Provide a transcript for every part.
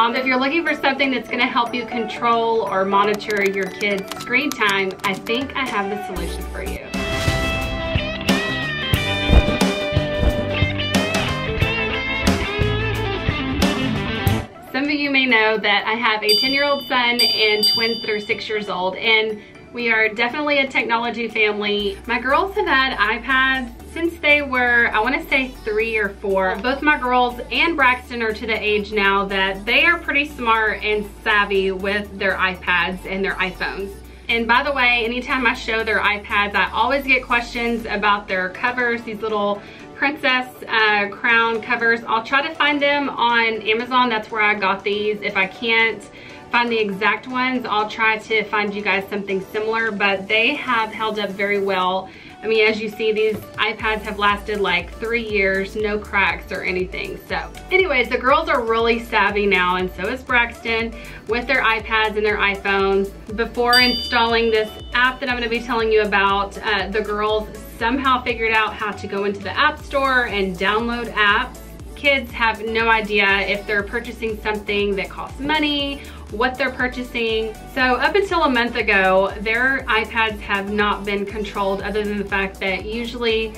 Mom. If you're looking for something that's gonna help you control or monitor your kids' screen time, I think I have the solution for you. Some of you may know that I have a 10-year-old son and twins that are six years old, and we are definitely a technology family. My girls have had iPads since they were, I wanna say three or four. Both my girls and Braxton are to the age now that they are pretty smart and savvy with their iPads and their iPhones. And by the way, anytime I show their iPads, I always get questions about their covers, these little princess uh, crown covers. I'll try to find them on Amazon. That's where I got these. If I can't find the exact ones, I'll try to find you guys something similar, but they have held up very well I mean, as you see, these iPads have lasted like three years, no cracks or anything. So anyways, the girls are really savvy now and so is Braxton with their iPads and their iPhones. Before installing this app that I'm gonna be telling you about, uh, the girls somehow figured out how to go into the App Store and download apps. Kids have no idea if they're purchasing something that costs money what they're purchasing. So up until a month ago, their iPads have not been controlled other than the fact that usually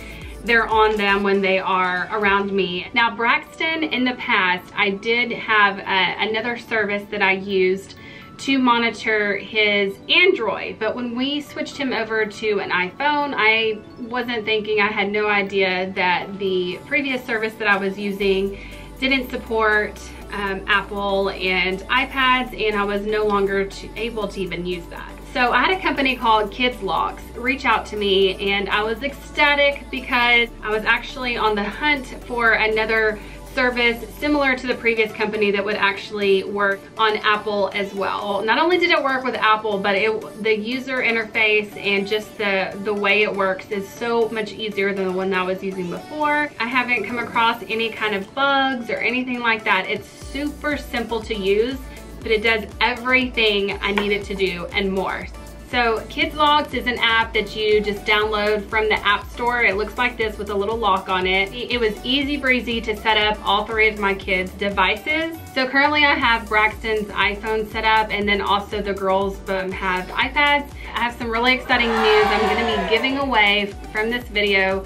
they're on them when they are around me. Now Braxton, in the past, I did have uh, another service that I used to monitor his Android. But when we switched him over to an iPhone, I wasn't thinking, I had no idea that the previous service that I was using didn't support um, Apple and iPads and I was no longer to, able to even use that. So I had a company called Kidslox reach out to me and I was ecstatic because I was actually on the hunt for another service similar to the previous company that would actually work on Apple as well. Not only did it work with Apple, but it, the user interface and just the, the way it works is so much easier than the one that I was using before. I haven't come across any kind of bugs or anything like that. It's super simple to use, but it does everything I need it to do and more. So Kidslox is an app that you just download from the App Store. It looks like this with a little lock on it. It was easy breezy to set up all three of my kids' devices. So currently I have Braxton's iPhone set up and then also the girls um, have iPads. I have some really exciting news. I'm gonna be giving away from this video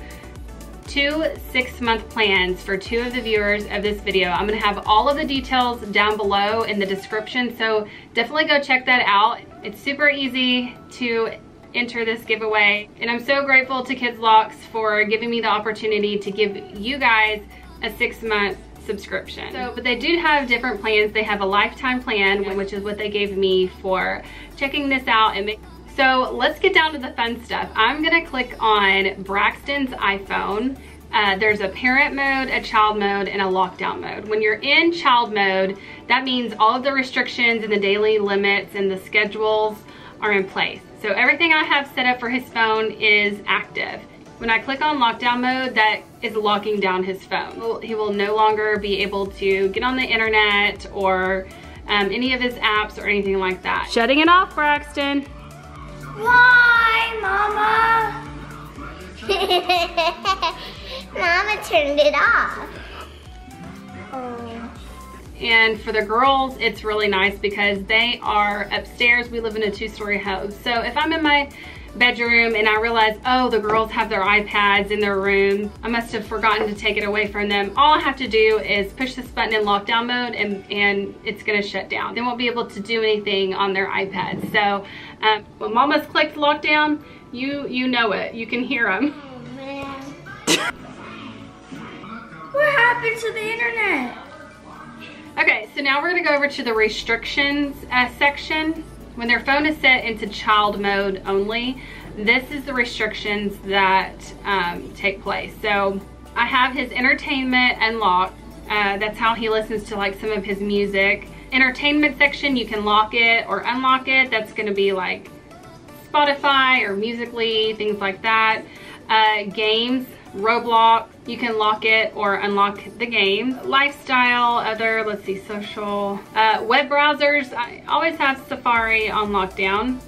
two six month plans for two of the viewers of this video. I'm gonna have all of the details down below in the description, so definitely go check that out. It's super easy to enter this giveaway, and I'm so grateful to Kidslox for giving me the opportunity to give you guys a six month subscription. So, but they do have different plans. They have a lifetime plan, which is what they gave me for checking this out and so let's get down to the fun stuff. I'm gonna click on Braxton's iPhone. Uh, there's a parent mode, a child mode, and a lockdown mode. When you're in child mode, that means all of the restrictions and the daily limits and the schedules are in place. So everything I have set up for his phone is active. When I click on lockdown mode, that is locking down his phone. He will no longer be able to get on the internet or um, any of his apps or anything like that. Shutting it off, Braxton. Why, Mama? Mama turned it off. Oh. And for the girls, it's really nice because they are upstairs. We live in a two-story house. So if I'm in my bedroom and I realize, oh, the girls have their iPads in their room. I must have forgotten to take it away from them. All I have to do is push this button in lockdown mode and, and it's gonna shut down. They won't be able to do anything on their iPads. So um, when mama's clicked lockdown, you, you know it. You can hear them. Oh, what happened to the internet? Okay, so now we're gonna go over to the restrictions uh, section. When their phone is set into child mode only, this is the restrictions that um, take place. So I have his entertainment unlocked. Uh, that's how he listens to like some of his music. Entertainment section, you can lock it or unlock it. That's gonna be like Spotify or Musical.ly, things like that. Uh, games, Roblox, you can lock it or unlock the game. Lifestyle, other, let's see, social. Uh, web browsers, I always have Safari on lockdown.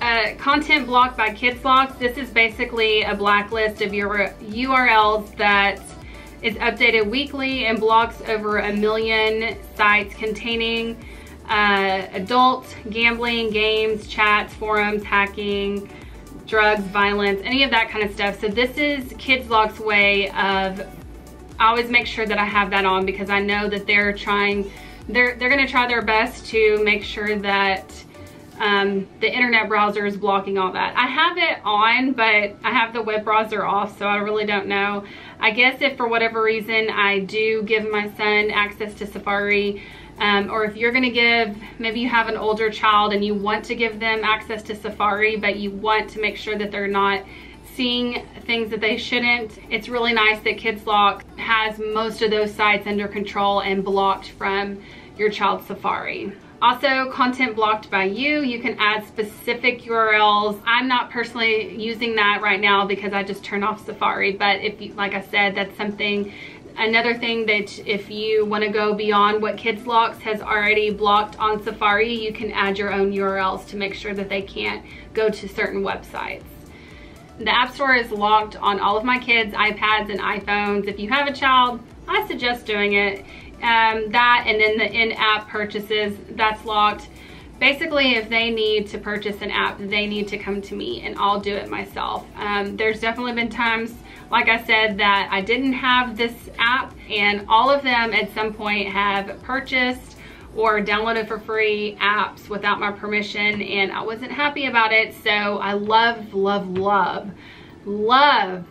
Uh, content blocked by Kidslox. This is basically a blacklist of your URLs that is updated weekly and blocks over a million sites containing uh, adult gambling, games, chats, forums, hacking, drugs, violence, any of that kind of stuff. So this is Kids way of, I always make sure that I have that on because I know that they're trying, they're, they're gonna try their best to make sure that um, the internet browser is blocking all that. I have it on, but I have the web browser off, so I really don't know. I guess if for whatever reason I do give my son access to Safari, um, or if you're gonna give, maybe you have an older child and you want to give them access to Safari, but you want to make sure that they're not seeing things that they shouldn't. It's really nice that Kids Lock has most of those sites under control and blocked from your child's Safari. Also, content blocked by you. You can add specific URLs. I'm not personally using that right now because I just turned off Safari. But if you, like I said, that's something Another thing that if you want to go beyond what Kidslox has already blocked on Safari, you can add your own URLs to make sure that they can't go to certain websites. The App Store is locked on all of my kids' iPads and iPhones. If you have a child, I suggest doing it. Um, that and then the in-app purchases, that's locked. Basically, if they need to purchase an app, they need to come to me and I'll do it myself. Um, there's definitely been times like I said, that I didn't have this app and all of them at some point have purchased or downloaded for free apps without my permission and I wasn't happy about it. So I love, love, love, love,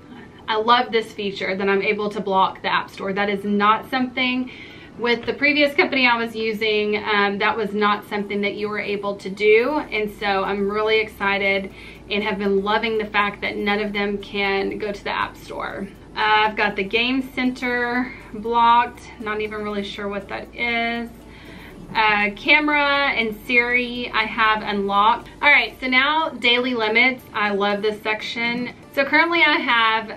I love this feature that I'm able to block the App Store. That is not something with the previous company I was using, um, that was not something that you were able to do. And so I'm really excited and have been loving the fact that none of them can go to the App Store. Uh, I've got the Game Center blocked, not even really sure what that is. Uh, camera and Siri I have unlocked. All right, so now daily limits. I love this section. So currently I have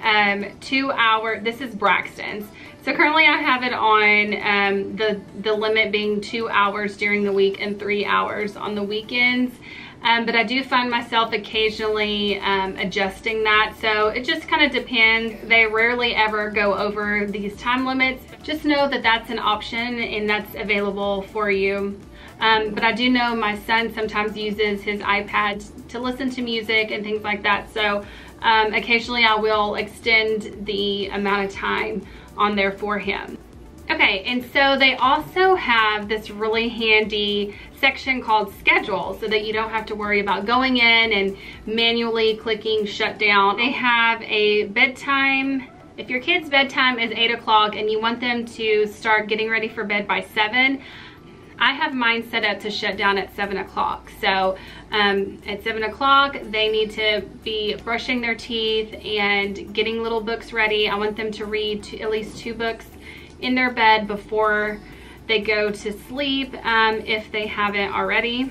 um, two hour, this is Braxton's. So currently I have it on um, the, the limit being two hours during the week and three hours on the weekends. Um, but I do find myself occasionally um, adjusting that. So it just kind of depends. They rarely ever go over these time limits. Just know that that's an option and that's available for you. Um, but I do know my son sometimes uses his iPad to listen to music and things like that. So um, occasionally I will extend the amount of time on there for him. Okay, and so they also have this really handy section called schedule so that you don't have to worry about going in and manually clicking shut down. They have a bedtime, if your kid's bedtime is eight o'clock and you want them to start getting ready for bed by seven, I have mine set up to shut down at 7 o'clock. So um, at 7 o'clock, they need to be brushing their teeth and getting little books ready. I want them to read at least two books in their bed before they go to sleep um, if they haven't already,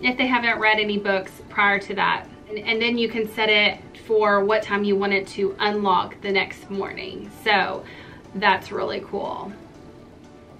if they haven't read any books prior to that. And, and then you can set it for what time you want it to unlock the next morning. So that's really cool.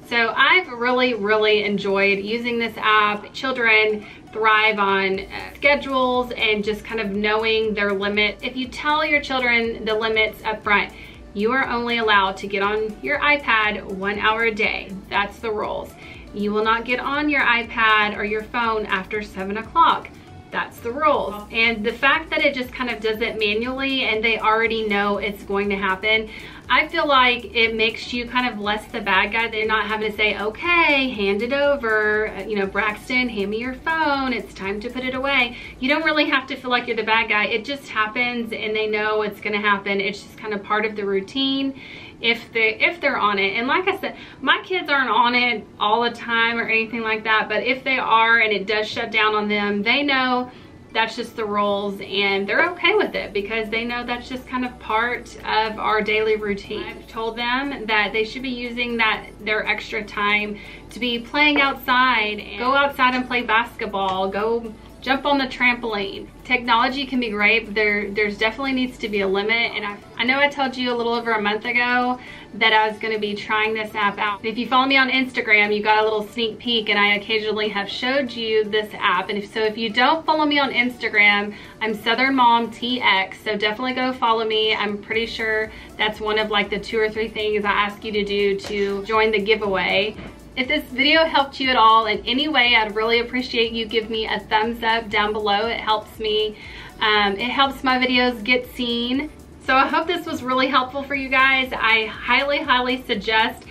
So I've really, really enjoyed using this app. Children thrive on uh, schedules and just kind of knowing their limit. If you tell your children the limits up front, you are only allowed to get on your iPad one hour a day. That's the rules. You will not get on your iPad or your phone after seven o'clock. That's the rules. And the fact that it just kind of does it manually and they already know it's going to happen, I feel like it makes you kind of less the bad guy. They're not having to say, okay, hand it over. Uh, you know, Braxton, hand me your phone. It's time to put it away. You don't really have to feel like you're the bad guy. It just happens and they know it's gonna happen. It's just kind of part of the routine if they if they're on it and like i said my kids aren't on it all the time or anything like that but if they are and it does shut down on them they know that's just the rules and they're okay with it because they know that's just kind of part of our daily routine. I've told them that they should be using that their extra time to be playing outside. Go outside and play basketball. Go jump on the trampoline. Technology can be great, but there there's definitely needs to be a limit. And I, I know I told you a little over a month ago that I was gonna be trying this app out. If you follow me on Instagram, you got a little sneak peek and I occasionally have showed you this app. And if, so if you don't follow me on Instagram, I'm Southern Mom TX, so definitely go follow me. I'm pretty sure that's one of like the two or three things I ask you to do to join the giveaway. If this video helped you at all in any way, I'd really appreciate you give me a thumbs up down below. It helps me. Um, it helps my videos get seen. So I hope this was really helpful for you guys. I highly, highly suggest,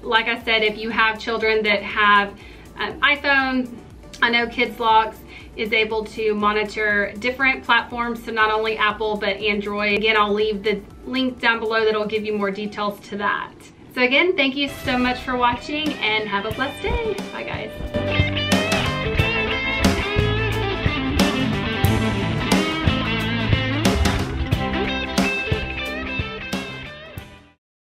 like I said, if you have children that have um, iPhone, I know Kidslox is able to monitor different platforms, so not only Apple, but Android. Again, I'll leave the link down below that'll give you more details to that. So again, thank you so much for watching and have a blessed day. Bye guys.